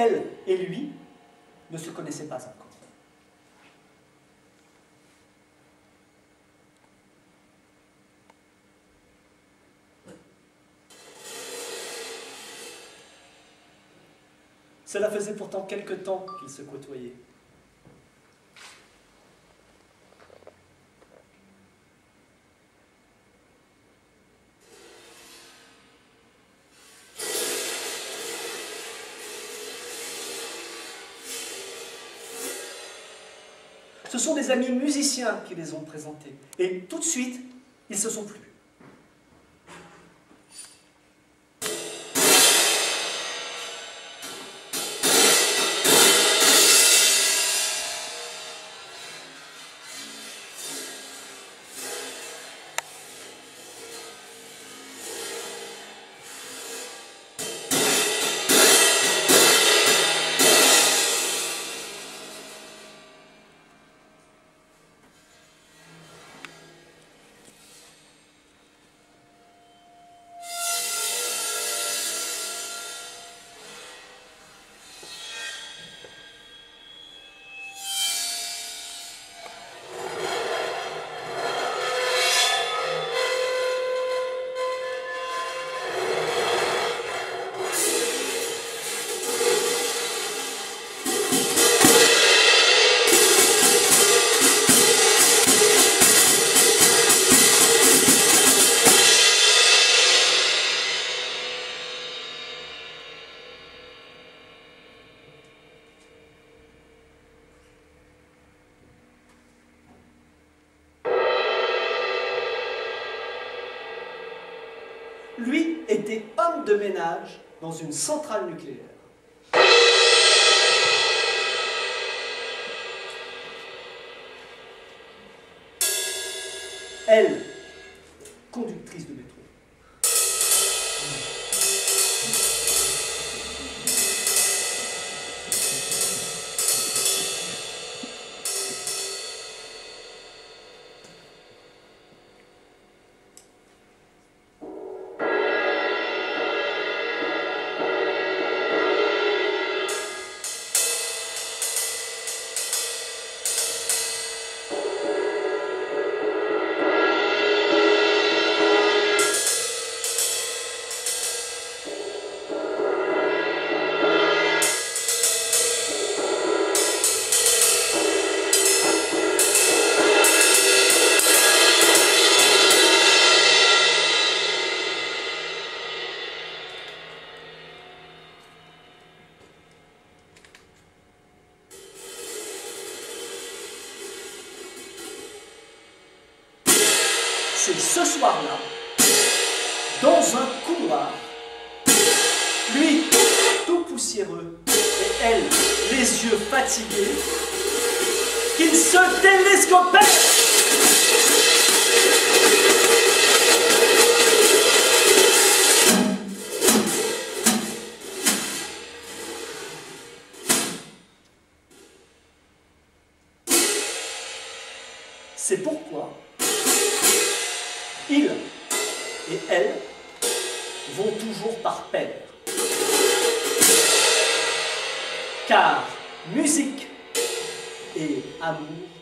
elle et lui ne se connaissaient pas encore. Cela faisait pourtant quelque temps qu'ils se côtoyaient. Ce sont des amis musiciens qui les ont présentés. Et tout de suite, ils se sont plu. Lui était homme de ménage dans une centrale nucléaire. Elle, conductrice de métro. C'est ce soir-là, dans un couloir, lui tout poussiéreux et elle les yeux fatigués, qu'il se télescopait. C'est pourquoi il et elle vont toujours par paire. Car musique et amour